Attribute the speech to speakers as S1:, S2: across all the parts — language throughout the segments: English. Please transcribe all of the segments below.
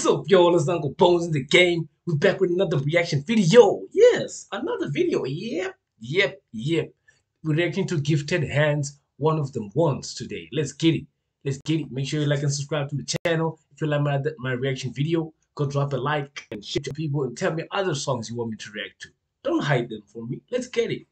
S1: What's up, y'all? It's Uncle Bones in the game. We're back with another reaction video. Yes, another video. Yep, yep, yep. We're reacting to Gifted Hands, one of them ones today. Let's get it. Let's get it. Make sure you like and subscribe to the channel. If you like my, my reaction video, go drop a like and share to people and tell me other songs you want me to react to. Don't hide them from me. Let's get it.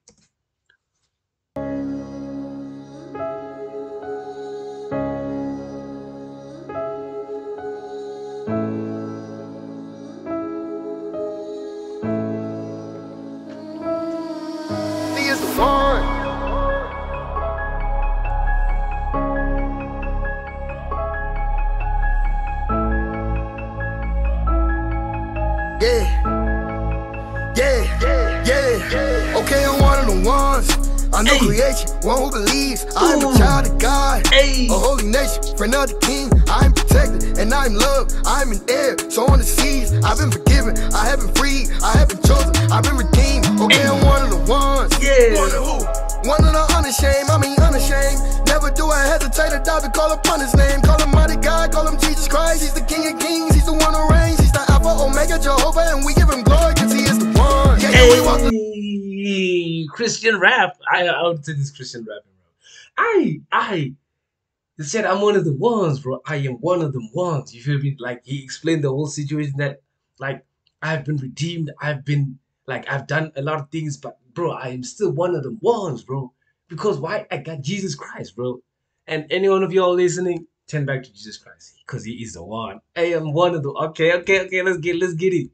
S2: Yeah. Yeah. Yeah. Okay, I'm one of the ones. I know creation, one who believes I'm a child of God, a holy nation, friend of the king. I'm protected and I'm loved. I'm an heir, so on the seas. I've been forgiven, I have been freed, I have been chosen, I've been redeemed. Okay, I'm one of the ones.
S1: Yeah.
S2: One of who? One of the unashamed, I mean unashamed. Never do I hesitate or doubt to call upon his name. Call him mighty God, call him Jesus Christ. He's the King of Kings, he's the one who reigns. The Alpha, Omega, Jehovah, and we give him glory because he is the one.
S1: Yeah, hey, the- Christian rap. I, I would say this Christian rap, bro. I, I, he said I'm one of the ones, bro. I am one of them ones. You feel me? Like he explained the whole situation that, like, I've been redeemed. I've been like I've done a lot of things, but bro, I am still one of them ones, bro. Because why? I got Jesus Christ, bro. And any one of y'all listening, turn back to Jesus Christ because He is the one. I am one of the. Okay, okay, okay. Let's get, let's get it.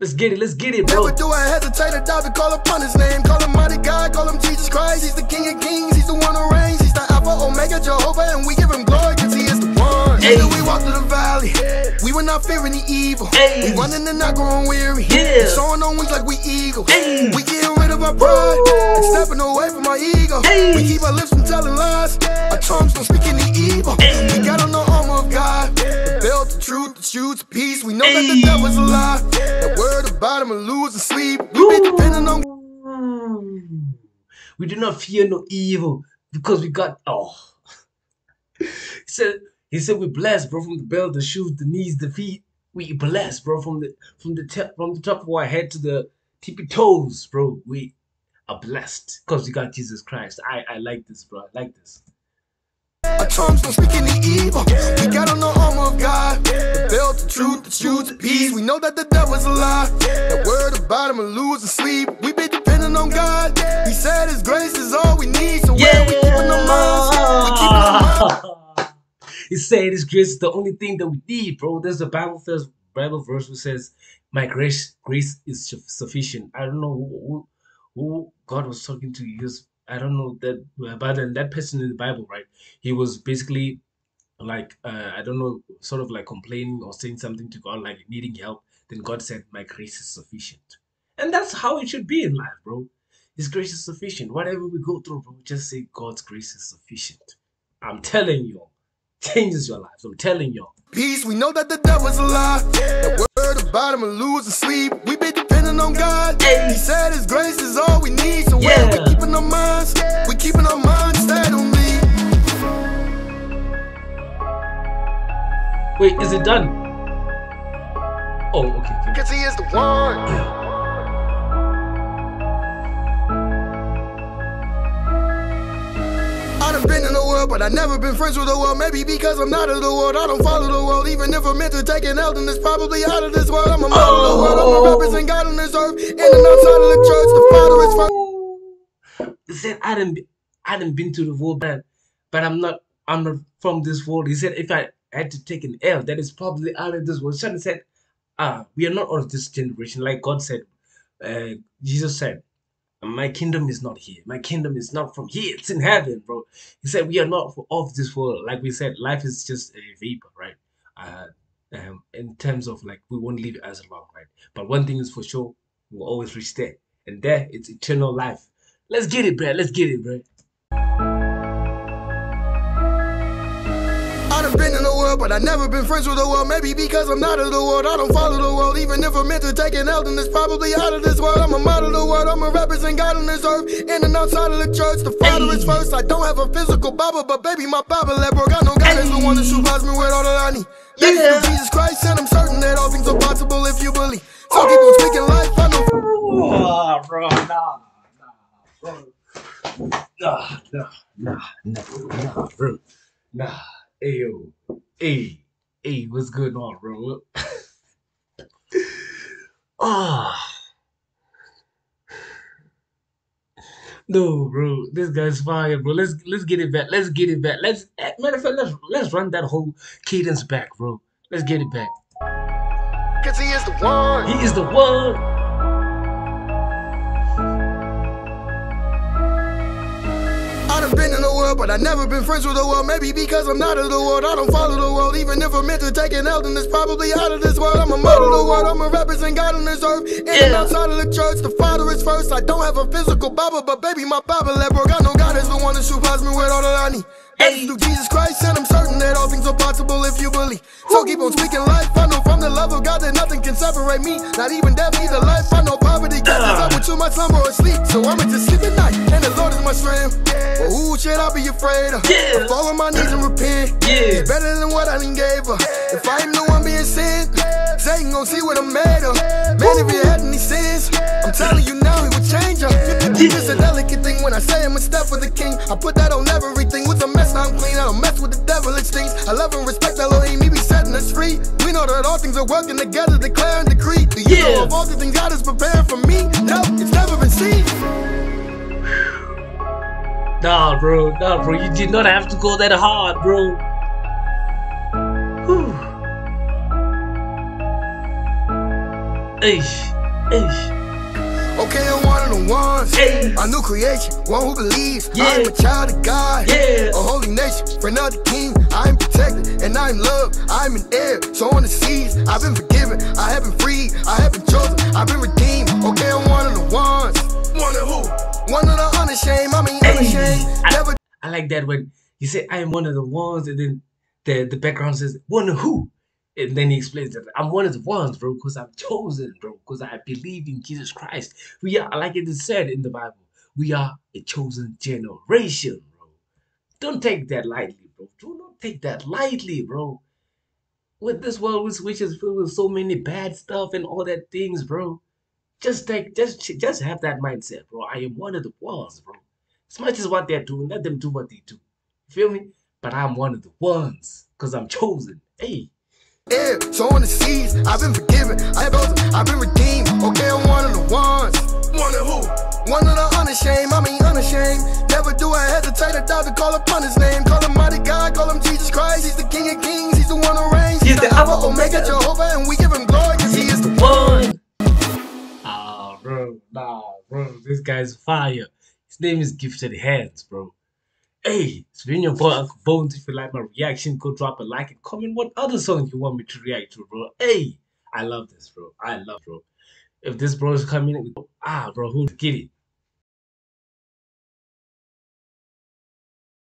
S1: Let's get it, let's get it, bro.
S2: Never do I hesitate or doubt to call upon his name. Call him mighty God, call him Jesus Christ. He's the King of Kings, he's the one who reigns. He's the Alpha, Omega, Jehovah, and we give him glory because he is the one.
S1: Hey.
S2: Yeah, we walk through the valley. We were not fearing the evil.
S1: Hey.
S2: We running and not growing weary.
S1: Yeah.
S2: On wings like we eagles.
S1: Hey.
S2: We getting our pride and stepping away from our ego. We keep our lips from telling lies. Our tongues don't speak any evil. We got on the armor of God. The belt, the truth, the shoes, the peace. We know that the devil's a lie. That word about him and lose and sleep. We been depending on
S1: We do not fear no evil because we got oh. he said he said we blessed, bro, from the belt, the shoes, the knees, the feet. We blessed, bro, from the from the top from the top of our head to the tippy toes, bro. We are blessed because we got Jesus Christ. I I like this, bro. I like this.
S2: Our tongues don't speak any evil. We got on the armor of God. The belt, the truth, the shoes, the peace. We know that the devil's a lie. That word about him and lose sleep. We been depending on God. He said his grace is all we need. So where we keeping our minds? We keeping our minds.
S1: he said his grace is the only thing that we need, bro. There's a Bible verse, Bible verse which says, "My grace, grace is sufficient." I don't know who, who, who God was talking to. He was, I don't know that, but then that person in the Bible, right? He was basically like, uh, I don't know, sort of like complaining or saying something to God, like needing help. Then God said, "My grace is sufficient," and that's how it should be in life, bro. His grace is sufficient. Whatever we go through, bro, just say God's grace is sufficient. I'm telling you, changes your lives. I'm telling you.
S2: Peace, we know that the devil's a lie. That word about him and lose and sleep. We been depending on God. He said his grace is all we need. So where we
S1: Yeah.
S2: keeping our minds? We keeping our minds stayed on me.
S1: Wait, is it done? Oh, okay. okay.
S2: Cause he is the one. But I never been friends with the world. Maybe because I'm not of the world, I don't follow the world. Even if I'm meant to take an L, then it's probably out of this world. I'm a man of the world, I'm a represent God on this earth. In and outside of the church, the Father is first.
S1: He said, I didn't, I didn't been to the world, but, but I'm not, I'm not from this world. He said, if I had to take an L, that is probably out of this world. Son said, ah, we are not of this generation. Like God said, uh, Jesus said, my kingdom is not here. My kingdom is not from here. It's in heaven, bro. He said, we are not of this world. Like we said, life is just a vapor, right? Uh, um, in terms of like, we won't live as long, right? But one thing is for sure, we'll always reach there. And there, it's eternal life. Let's get it, bro. Let's get it, bro.
S2: But I never been friends with the world. Maybe because I'm not of the world, I don't follow the world. Even if I'm meant to take an L, then it's probably out of this world. I'm a model of the world, I'm a represent God on this earth. In and outside of the church, the Father is first. I don't have a physical Bible, but baby, my Bible that broke. I know God is the one that survives me with all that I need. Yeah. Jesus Christ, and I'm certain that all things are possible if you believe. So keep on speaking life, I know.
S1: Oh, bro, nah, nah, bro. Nah, nah, nah, nah, nah, bro. Nah, hey, yo. Hey, hey, what's going on, bro? Ah. No, bro, this guy's fire, bro. Let's let's get it back. Let's get it back. Let's eh, matter of fact, let's let's run that whole cadence back, bro. Let's get it back.
S2: Cause he is the one.
S1: He is the one.
S2: I done been in the world, but I never been friends with the world. Maybe because I'm not of the world, I don't follow the world. Even if I'm meant to take an L, then it's probably out of this world. I'm a model of the world, I'm a represent God on this earth. In and outside of the church, the Father is first. I don't have a physical Bible, but baby, my Bible that broke. I know God is the one that supplies me with all that I need. Hey. through Jesus Christ, and I'm certain that all things are possible if you believe. So keep on speaking life. I know from the love of God that nothing can separate me. Not even death, either life. I know poverty causes uh. I went to my slumber or sleep. So I'ma just sleep at night, and the Lord is my strength. But who should I be afraid of? Yeah. I fall on my knees and repent. Yeah. It's better than what I done gave her. If I am the one being sent, Satan gon' see what I'm made of. Man, if you had any sins, I'm telling you now, he will change her. It's a delicate thing when I say I'm a step for the king. I put that on everything I love and respect Elohim, he be setting us free. We know that all things are working together, declare and decree. Do you yeah. know of all the things God is preparing for me? No, it's never been seen.
S1: Nah, bro, nah, bro, you did not have to go that hard, bro. Whew. Eish, eish.
S2: Okay, I'm one of the ones. Hey. A new creation, one who believes. Yeah. I'm a child of God. Yeah. A holy nation, friend of the king. Protected and I'm loved. I'm an heir, so on the seas. I've been forgiven, I have been freed, I have been chosen, I've been redeemed. Okay, I'm one of the ones. One of who? One of the unashamed. I mean, unashamed.
S1: I, Never. I like that when you say I am one of the ones, and then the the background says one of who. And then he explains that I'm one of the ones, bro, because I'm chosen, bro, because I believe in Jesus Christ. We are, like it is said in the Bible, we are a chosen generation, bro. Don't take that lightly, bro. Do not take that lightly, bro. With this world, which is filled with so many bad stuff and all that things, bro. Just take, just, just have that mindset, bro. I am one of the ones, bro. As much as what they're doing, let them do what they do. Feel me? But I'm one of the ones, because I'm chosen. Hey.
S2: Yeah, so on the seas, I've been forgiven, I've been redeemed. Okay, I'm one of the ones. One of who? One of the unashamed, I mean unashamed. Never do I hesitate or doubt to call upon his name. Call him mighty God, call him Jesus Christ. He's the King of Kings, he's the one who reigns. He's, he's the, the Alpha Omega Jehovah, and we give him glory because he is the one.
S1: Ah, bro, nah, bro, this guy's fire. His name is Gifted Hands, bro. Hey, it's been your boy Uncle Bones. If you like my reaction, go drop a like and comment what other song you want me to react to, bro. Hey, I love this, bro. I love, bro. If this bro is coming, ah, bro, who get it?